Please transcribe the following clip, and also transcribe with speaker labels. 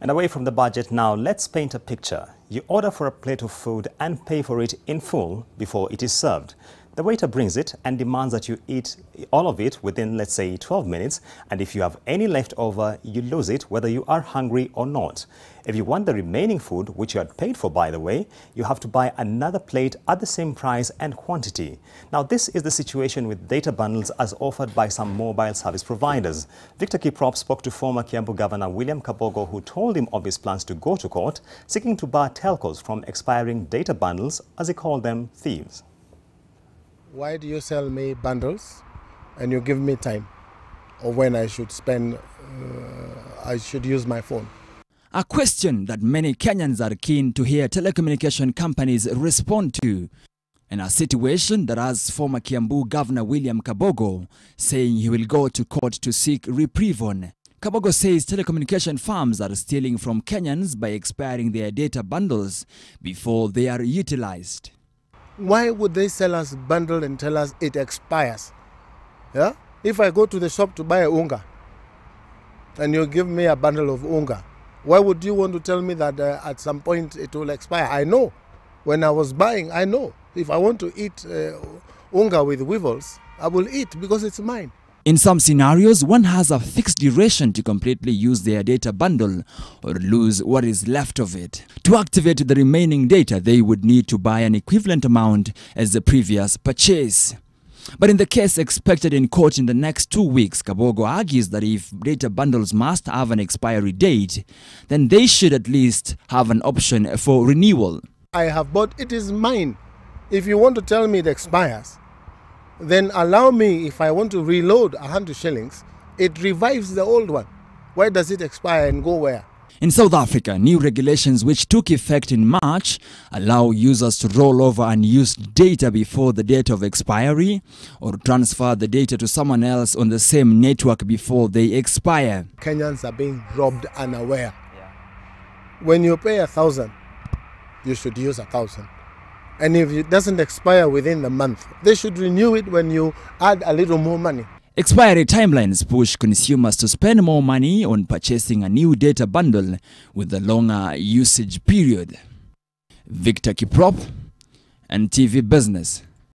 Speaker 1: And away from the budget now, let's paint a picture. You order for a plate of food and pay for it in full before it is served. The waiter brings it and demands that you eat all of it within, let's say, 12 minutes. And if you have any left over, you lose it, whether you are hungry or not. If you want the remaining food, which you had paid for, by the way, you have to buy another plate at the same price and quantity. Now, this is the situation with data bundles as offered by some mobile service providers. Victor Kiprop spoke to former Kiambu Governor William Kabogo, who told him of his plans to go to court, seeking to bar telcos from expiring data bundles, as he called them, thieves.
Speaker 2: Why do you sell me bundles and you give me time of when I should spend, uh, I should use my phone?
Speaker 3: A question that many Kenyans are keen to hear telecommunication companies respond to. And a situation that has former Kiambu Governor William Kabogo saying he will go to court to seek reprieve on. Kabogo says telecommunication firms are stealing from Kenyans by expiring their data bundles before they are utilized.
Speaker 2: Why would they sell us bundle and tell us it expires? Yeah? If I go to the shop to buy a unga and you give me a bundle of unga, why would you want to tell me that uh, at some point it will expire? I know. When I was buying, I know. If I want to eat uh, unga with weevils, I will eat because it's mine.
Speaker 3: In some scenarios, one has a fixed duration to completely use their data bundle or lose what is left of it. To activate the remaining data, they would need to buy an equivalent amount as the previous purchase. But in the case expected in court in the next two weeks, Kabogo argues that if data bundles must have an expiry date, then they should at least have an option for renewal.
Speaker 2: I have bought, it is mine. If you want to tell me it expires, then allow me, if I want to reload 100 shillings, it revives the old one. Why does it expire and go where?
Speaker 3: In South Africa, new regulations which took effect in March allow users to roll over unused data before the date of expiry or transfer the data to someone else on the same network before they expire.
Speaker 2: Kenyans are being robbed unaware. Yeah. When you pay a thousand, you should use a thousand. And if it doesn't expire within the month, they should renew it when you add a little more money.
Speaker 3: Expiry timelines push consumers to spend more money on purchasing a new data bundle with a longer usage period. Victor Kiprop, and TV Business.